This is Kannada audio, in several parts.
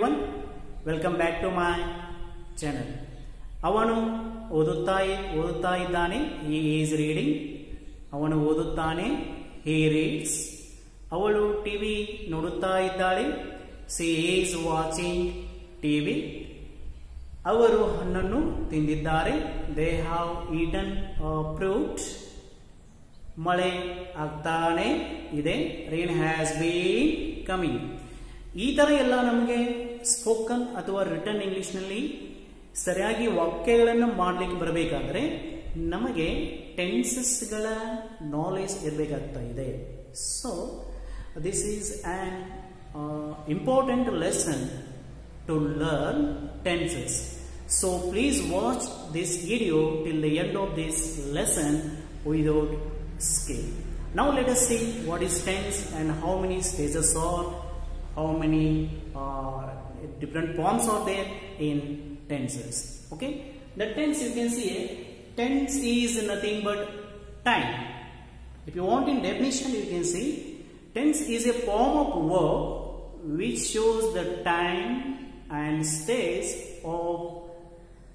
Everyone welcome back to my channel ಅವನು ಓದುತ್ತಾ ಓದುತ್ತಾ ಇದ್ದಾನೆ ಹಿ ಈಸ್ ರೀಡಿಂಗ್ ಅವನು ಓದುತ್ತಾನೆ ಹಿ ರೀಡ್ಸ್ ಅವಳು ಟಿವಿ ನೋಡುತ್ತಾ ಇದ್ದಾಳೆ ಸಿ ಈಸ್ ವಾಚಿಂಗ್ ಟಿವಿ ಅವರು ಹಣ್ಣನ್ನು ತಿಂದಿದ್ದಾರೆ. ದೇ ಹ್ಯಾವ್ ಈಟನ್ ಫ್ರೂಟ್ ಮಳೆ ಆಗ್ತಾನೆ ಇದೆ. ರೈನ್ ಹ್ಯಾಸ್ ಬೀನ್ ಕಮಿಂಗ್ ಈ ತರ ಎಲ್ಲ ನಮಗೆ ಸ್ಪೋಕನ್ ಅಥವಾ ರಿಟರ್ನ್ ಇಂಗ್ಲಿಷ್ನಲ್ಲಿ ಸರಿಯಾಗಿ ವಾಕ್ಯಗಳನ್ನು ಮಾಡಲಿಕ್ಕೆ ಬರಬೇಕಾದ್ರೆ ನಮಗೆ ಟೆನ್ಸಸ್ಗಳ ನಾಲೆಜ್ ಇರಬೇಕಾಗ್ತಾ ಇದೆ so this is an important lesson to learn tenses. So please watch this video till the end of this lesson without skip. Now let us see what is tense and how many stages are, how many uh, different forms are there in tenses. Okay, the tense you can see tense is nothing but time. If you want in definition, you can see tense is a form of verb which shows the time and stage of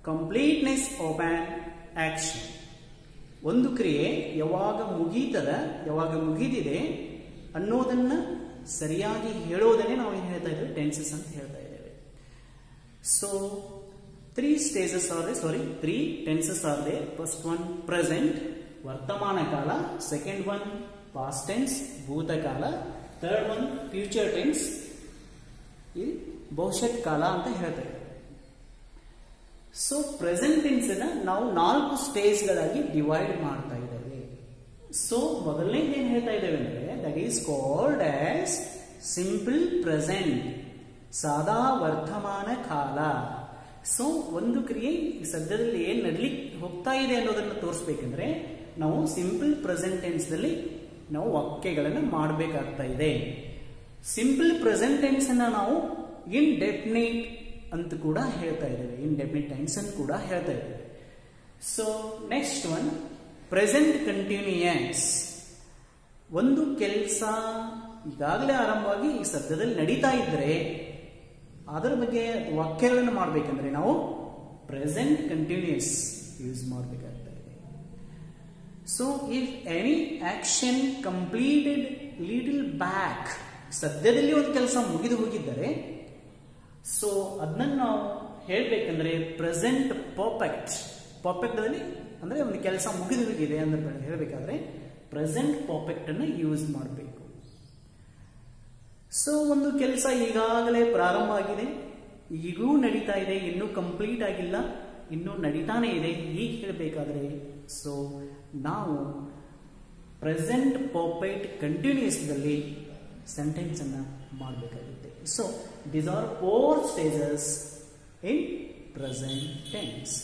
completeness of an action. ಒಂದು ಕ್ರಿಯೆ ಯಾವಾಗ ಮುಗೀತದ ಯಾವಾಗ ಮುಗಿದಿದೆ ಅನ್ನೋದನ್ನ ಸರಿಯಾಗಿ ಹೇಳೋದನ್ನೇ ನಾವು ಏನು ಹೇಳ್ತಾ ಇದ್ದೇವೆ ಟೆನ್ಸಸ್ ಅಂತ ಹೇಳ್ತಾ ಇದ್ದೇವೆ so three stages are sorry three tenses are they first one present ವರ್ತಮಾನ ಕಾಲ ಸೆಕೆಂಡ್ ಒನ್ ಪಾಸ್ಟ್ ಟೆನ್ಸ್ ಭೂತಕಾಲ ಥರ್ಡ್ ಒನ್ ಫ್ಯೂಚರ್ ಟೆನ್ಸ್ ಈ ಭವಿಷ್ಯತ್ ಕಾಲ ಅಂತ ಹೇಳ್ತಾರೆ ಸೊ ಪ್ರೆಸೆಂಟ್ ಟೆನ್ಸ್ ನಾವು ನಾಲ್ಕು ಸ್ಟೇಜ್ಗಳಾಗಿ ಡಿವೈಡ್ ಮಾಡ್ತಾ ಇದ್ದೇವೆ. ಸೊ ಮೊದಲನೇ ಏನ್ ಹೇಳ್ತಾ ಇದ್ದೇವೆ ಅಂದ್ರೆ that is called as simple present ಸಾದಾ ವರ್ತಮಾನ ಕಾಲ. ಸೊ ಒಂದು ಕ್ರಿಯೆ ಸದ್ಯದಲ್ಲಿ ಏನು ನಡ್ಲಿಕ್ಕೆ ಹೋಗ್ತಾ ಇದೆ ಅನ್ನೋದನ್ನ ತೋರಿಸ್ಬೇಕಂದ್ರೆ, ನಾವು ಸಿಂಪಲ್ ಪ್ರೆಸೆಂಟ್ ಟೆನ್ಸ್ ದಲ್ಲಿ ನಾವು ವಾಕ್ಯಗಳನ್ನು ಮಾಡಬೇಕಾಗ್ತಾ ಇದೆ. ಸಿಂಪಲ್ ಪ್ರೆಸೆಂಟ್ ಟೆನ್ಸ್ ಅನ್ನ ನಾವು ಇನ್ಡೆಫಿನೇಟ್ ಅಂತ ಕೂಡ ಹೇಳ್ತಾ ಇದ್ದೇವೆ. ಇನ್ಡೆಫಿನಿಟ್ ಟೆನ್ಸ್ ಅಂತ ಕೂಡ ಹೇಳ್ತಾ ಇದ್ದೇವೆ. So next one present continuance ಒಂದು ಕೆಲಸ ಈಗಾಗಲೇ ಆರಂಭವಾಗಿ ಈ ಸದ್ಯದಲ್ಲಿ ನಡೀತಾ ಇದ್ರೆ ಅದರ ಬಗ್ಗೆ ವಾಕ್ಯಗಳನ್ನು ಮಾಡಬೇಕಂದ್ರೆ ನಾವು ಪ್ರೆಸೆಂಟ್ ಕಂಟಿನ್ಯೂಸ್ ಯೂಸ್ ಮಾಡಬೇಕಾಗ್ತದೆ. So if any action completed little back ಸದ್ಯದಲ್ಲಿ ಒಂದು ಕೆಲಸ ಮುಗಿದು ಹೋಗಿದ್ದರೆ ಸೊ ಅದನ್ನ ನಾವು ಹೇಳಬೇಕಂದ್ರೆ ಪ್ರೆಸೆಂಟ್ ಪರ್ಫೆಕ್ಟ್. ಪರ್ಫೆಕ್ಟ್ ಅಲ್ಲಿ ಅಂದ್ರೆ ಒಂದು ಕೆಲಸ ಮುಗಿದು ಹೋಗಿದೆ ಅಂದ್ರೆ ಹೇಳಬೇಕಾದ್ರೆ ಪ್ರೆಸೆಂಟ್ ಪರ್ಫೆಕ್ಟ್ ಅನ್ನು ಯೂಸ್ ಮಾಡಬೇಕು. ಸೊ ಒಂದು ಕೆಲಸ ಈಗಾಗಲೇ ಪ್ರಾರಂಭ ಆಗಿದೆ. ಈಗೂ ನಡೀತಾ ಇದೆ. ಇನ್ನೂ ಕಂಪ್ಲೀಟ್ ಆಗಿಲ್ಲ. ಇನ್ನೂ ನಡೀತಾನೆ ಇದೆ. ಈಗ ಹೇಳಬೇಕಾದ್ರೆ ಸೊ ನಾವು ಪ್ರೆಸೆಂಟ್ ಪರ್ಫೆಕ್ಟ್ ಕಂಟಿನ್ಯೂಸ್ದಲ್ಲಿ ಸೆಂಟೆನ್ಸ್ ಅನ್ನ ಮಾಡಬೇಕಾಗುತ್ತೆ. So these are four stages in present tense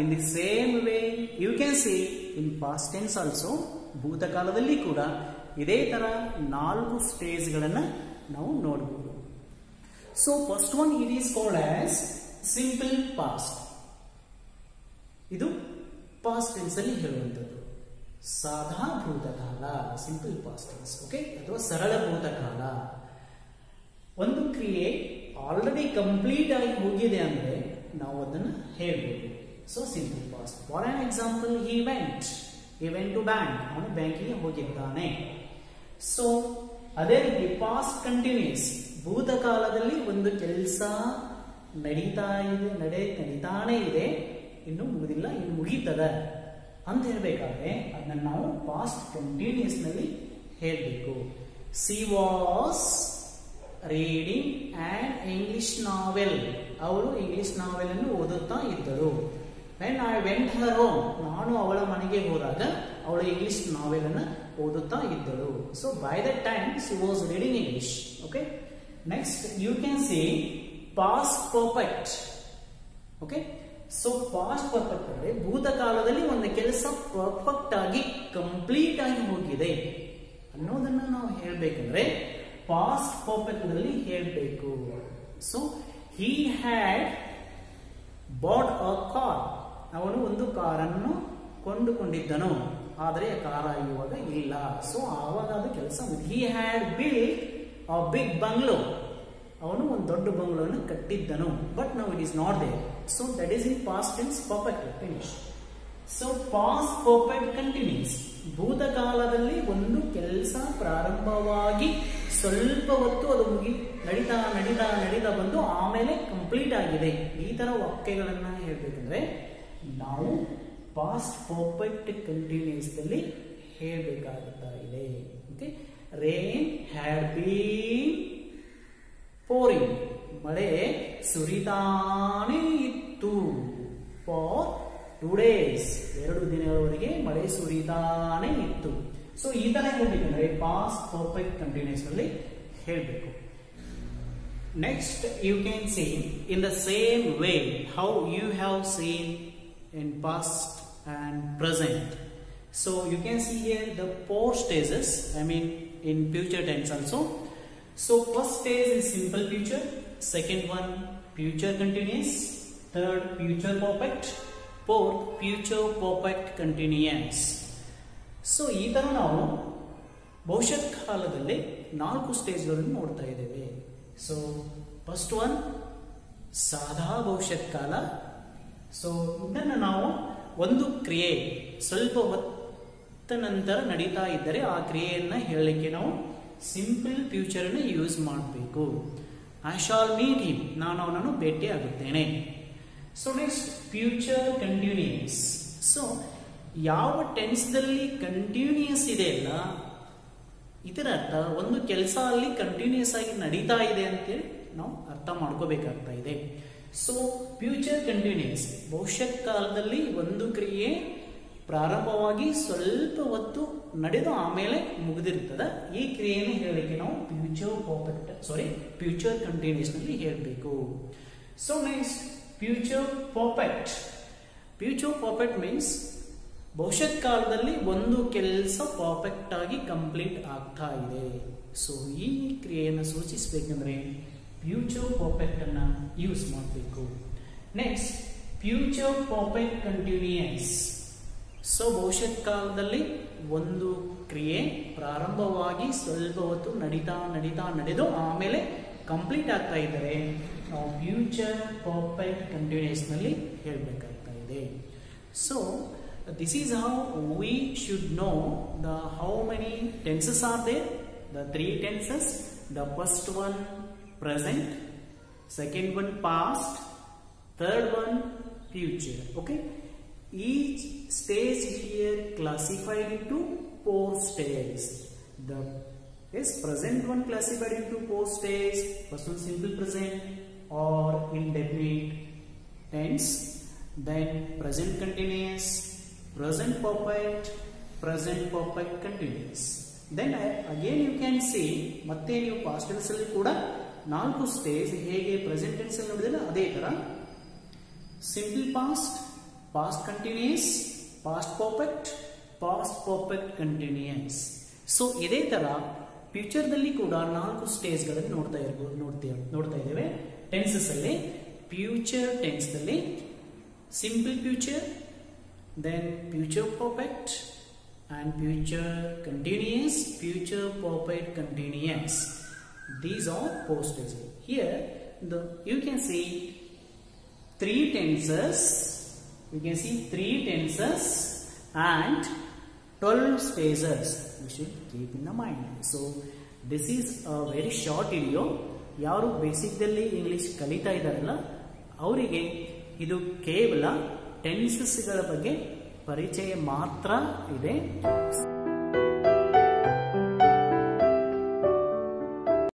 in the same way you can see in past tense also ಭೂತಕಾಲದಲ್ಲಿ ಕೂಡ ಇದೇ ತರ ನಾಲ್ಕು ಸ್ಟೇಜ್ಗಳನ್ನ ನಾವು ನೋಡಬಹುದು so first one it is called as simple past ಇದು ಪಾಸ್ಟ್ ಟೆನ್ಸ್ ಅಲ್ಲಿ ಹೇಳುವಂಥದ್ದು. ಸಾಧಾ ಭೂತಕಾಲ ಸಿಂಪಲ್ ಪಾಸ್ಟ್ ಓಕೆ ಅಥವಾ ಸರಳ ಭೂತಕಾಲ. ಒಂದು ಕ್ರಿಯೆ ಆಲ್ರೆಡಿ ಕಂಪ್ಲೀಟ್ ಆಗಿ ಹೋಗಿದೆ ಅಂದರೆ ನಾವು ಅದನ್ನು ಹೇಳ್ಬೋದು. So simple past for an example he went he to bank ಅವನು ಬ್ಯಾಂಕಿಗೆ ಹೋಗಿದ್ದಾನೆ. ಸೊ ಅದೇ ರೀತಿ ಪಾಸ್ಟ್ ಕಂಟಿನ್ಯೂಸ್ ಭೂತಕಾಲದಲ್ಲಿ ಒಂದು ಕೆಲಸ ನಡೀತಾ ಇದೆ, ನಡೆ, ನಡೀತಾನೆ ಇದೆ, ಇನ್ನು ಮುಗಿದಿಲ್ಲ, ಇನ್ನು ಮುಗೀತದ ಅಂತ ಹೇಳಬೇಕಾದ್ರೆ ಅದನ್ನ ನಾವು ಪಾಸ್ಟ್ ಕಂಟಿನ್ಯೂಸ್ನಲ್ಲಿ ಹೇಳಬೇಕು. She was reading and English novel ಅವಳು ಇಂಗ್ಲಿಷ್ ನಾವೆಲ್ ಅನ್ನು ಓದುತ್ತಾ ಇದ್ದಳು. When I went her home ನಾನು ಅವಳ ಮನೆಗೆ ಹೋದಾಗ ಅವಳು ಇಂಗ್ಲಿಷ್ ನಾವೆಲ್ ಅನ್ನು ಓದುತ್ತಾ ಇದ್ದಳು. So by the time she was reading English okay next you can see past perfect okay so past perfect ಅಂದ್ರೆ ಭೂತಕಾಲದಲ್ಲಿ ಒಂದು ಕೆಲಸ ಪರ್ಫೆಕ್ಟ್ ಆಗಿ ಕಂಪ್ಲೀಟ್ ಆಗಿ ಹೋಗಿದೆ. ಅನ್ನೋದನ್ನ ನಾವು ಹೇಳಬೇಕಂದ್ರೆ ಪಾಸ್ಟ್ ಪರ್ಫೆಕ್ಟ್ನಲ್ಲಿ ಹೇಳಬೇಕು. So he had bought a car ಅವನು ಒಂದು ಕಾರನ್ನು ಕೊಂಡುಕೊಂಡಿದ್ದನು. ಆದರೆ ಕಾರ ಇವಾಗ ಇಲ್ಲ. ಸೊ ಆವಾಗ ಅದು ಕೆಲಸ he had built a big bungalow ಅವನು ಒಂದು ದೊಡ್ಡ ಬಂಗ್ಲೋವನ್ನು ಕಟ್ಟಿದ್ದನು. ಬಟ್ ನಾವು it is not they so that is in past tense perfect finish so past perfect continuous ಭೂತಕಾಲದಲ್ಲಿ ಒಂದು ಕೆಲಸ ಪ್ರಾರಂಭವಾಗಿ ಸ್ವಲ್ಪ ಹೊತ್ತು ಅದು ಮುಗಿ ನಡೀತಾ ನಡೀತಾ ನಡೀತಾ ಬಂದು ಆಮೇಲೆ ಕಂಪ್ಲೀಟ್ ಆಗಿದೆ. ಈ ತರ ವಾಕ್ಯಗಳನ್ನ ಹೇಳ್ಬೇಕಂದ್ರೆ, ನಾವು ಪಾಸ್ಟ್ ಪರ್ಫೆಕ್ಟ್ ಕಂಟಿನ್ಯೂಸ್ನಲ್ಲಿ ಹೇಳಬೇಕಾಗುತ್ತಾ ಇದೆ. Okay rain had been pouring ಮಳೆ ಸುರಿತಾನೇ ಇತ್ತು ಫಾರ್ ಟೂ ಡೇಸ್ ಎರಡು ದಿನಗಳವರೆಗೆ ಮಳೆ ಸುರಿತಾನೇ ಇತ್ತು. ಸೊ ಈ ತರ ಹೇಳ್ಬೇಕಂದ್ರೆ ಪಾಸ್ಟ್ ಪರ್ಫೆಕ್ಟ್ ಕಂಟಿನ್ಯೂಸ್ನಲ್ಲಿ ಹೇಳಬೇಕು. Next you can see in the same way how you have seen in past And present so you can see here the four stages I mean in future tense also So first stage is simple future, second one future continuous, third future perfect, fourth future perfect continuous. So ಈ ತರ ನಾವು ಭವಿಷ್ಯತ್ ಕಾಲದಲ್ಲಿ ನಾಲ್ಕು ಸ್ಟೇಜ್ಗಳನ್ನು ನೋಡ್ತಾ ಇದ್ದೇವೆ ಸೊ ಫಸ್ಟ್ ಒನ್ ಸಾದಾ ಭವಿಷ್ಯತ್ ಕಾಲ ಸೊ ಇದನ್ನು ನಾವು ಒಂದು ಕ್ರಿಯೆ ಸ್ವಲ್ಪ ಹೊತ್ತ ನಂತರ ನಡೀತಾ ಇದ್ದರೆ ಆ ಕ್ರಿಯೆಯನ್ನು ಹೇಳಲಿಕ್ಕೆ ನಾವು ಸಿಂಪಲ್ ಫ್ಯೂಚರ್ ಅನ್ನು ಯೂಸ್ ಮಾಡಬೇಕು. ಐ ಶಾಲ್ ಮೀಟ್ ಹಿಮ್ ನಾನು ಅವನನ್ನು ಭೇಟಿ ಆಗುತ್ತೇನೆ so next future continuous so ಯಾವ ಟೆನ್ಸ್ದಲ್ಲಿ ಕಂಟಿನ್ಯೂಸ್ ಇದೆ ಅಲ್ಲ, ಇದರ ಅರ್ಥ ಒಂದು ಕೆಲಸ ಅಲ್ಲಿ ಕಂಟಿನ್ಯೂಸ್ ಆಗಿ ನಡೀತಾ ಇದೆ ಅಂತೇಳಿ ನಾವು ಅರ್ಥ ಮಾಡ್ಕೋಬೇಕಾಗ್ತಾ ಇದೆ. ಸೊ ಫ್ಯೂಚರ್ ಕಂಟಿನ್ಯೂಸ್ ಭವಿಷ್ಯತ್ ಕಾಲದಲ್ಲಿ ಒಂದು ಕ್ರಿಯೆ ಪ್ರಾರಂಭವಾಗಿ ಸ್ವಲ್ಪ ಹೊತ್ತು ನಡೆದು ಆಮೇಲೆ ಮುಗಿದಿರ್ತದೆ. ಈ ಕ್ರಿಯೆಯನ್ನು ಹೇಳಲಿಕ್ಕೆ ನಾವು ಫ್ಯೂಚರ್ ಪರ್ಫೆಕ್ಟ್ ಸಾರಿ ಫ್ಯೂಚರ್ ಕಂಟಿನ್ಯೂಸ್ನಲ್ಲಿ ಹೇಳಬೇಕು. So means future perfect future perfect means ಭವಿಷ್ಯತ್ ಕಾಲದಲ್ಲಿ ಒಂದು ಕೆಲಸ ಪರ್ಫೆಕ್ಟ್ ಆಗಿ ಕಂಪ್ಲೀಟ್ ಆಗ್ತಾ ಇದೆ. ಸೊ ಈ ಕ್ರಿಯೆಯನ್ನು ಸೂಚಿಸಬೇಕಂದ್ರೆ ಫ್ಯೂಚರ್ ಪರ್ಫೆಕ್ಟ್ ಅನ್ನ ಯೂಸ್ ಮಾಡಬೇಕು. Next future perfect continuous so ಭವಿಷ್ಯತ್ ಕಾಲದಲ್ಲಿ ಒಂದು ಕ್ರಿಯೆ ಪ್ರಾರಂಭವಾಗಿ ಸ್ವಲ್ಪ ಹೊತ್ತು ನಡೀತಾ ನಡೀತಾ ನಡೆದು ಆಮೇಲೆ ಕಂಪ್ಲೀಟ್ ಆಗ್ತಾ ಇದ್ದರೆ ನಾವು ಫ್ಯೂಚರ್ ಪರ್ಫೆಕ್ಟ್ ಕಂಟಿನ್ಯೂಯಸ್ನಲ್ಲಿ ಹೇಳಬೇಕಾಗ್ತಾ ಇದೆ. So this is how we should know the how many tenses are they the three tenses the first one present second one past third one future okay each stage here classified into four stages the yes present one classified into four stages first one simple present or indefinite tense then present continuous present perfect present perfect continuous then I, again you can see ಮತ್ತೆ ನೀವು ಪಾಸ್ಟ್ ಟೆನ್ಸ್ ಅಲ್ಲಿ ಕೂಡ ನಾಲ್ಕು ಸ್ಟೇಜ್ ಹೇಗೆ ಪ್ರೆಸೆಂಟ್ ಟೆನ್ಸ್ ಅಲ್ಲಿ ನೋಡಿದ್ರೆ ಅದೇ ತರ. Simple past past continuous past perfect past perfect continuous so ಇದೇ ತರ ಫ್ಯೂಚರ್ದಲ್ಲಿ ಕೂಡ ನಾಲ್ಕು ಸ್ಟೇಜ್ಗಳನ್ನು ನೋಡ್ತಾ ಇರ್ಬೋದು ನೋಡ್ತೀವಿ ನೋಡ್ತಾ ಇದ್ದೇವೆ. ಟೆನ್ಸಸ್ ಅಲ್ಲಿ future ಟೆನ್ಸ್ದಲ್ಲಿ simple future then future perfect and future continuous future perfect continuous. These are postage. here the you can see three tenses you can see three tenses and 12 spaces you should keep in the mind so this is a very short video ಯಾರು ಬೇಸಿಕ್ದಲ್ಲಿ ಇಂಗ್ಲೀಷ್ ಕಲಿತಾ ಇದ್ದಾರಲ್ಲ ಅವರಿಗೆ ಇದು ಕೇವಲ ಟೆನ್ಸಸ್ಗಳ ಬಗ್ಗೆ ಪರಿಚಯ ಮಾತ್ರ ಇದೆ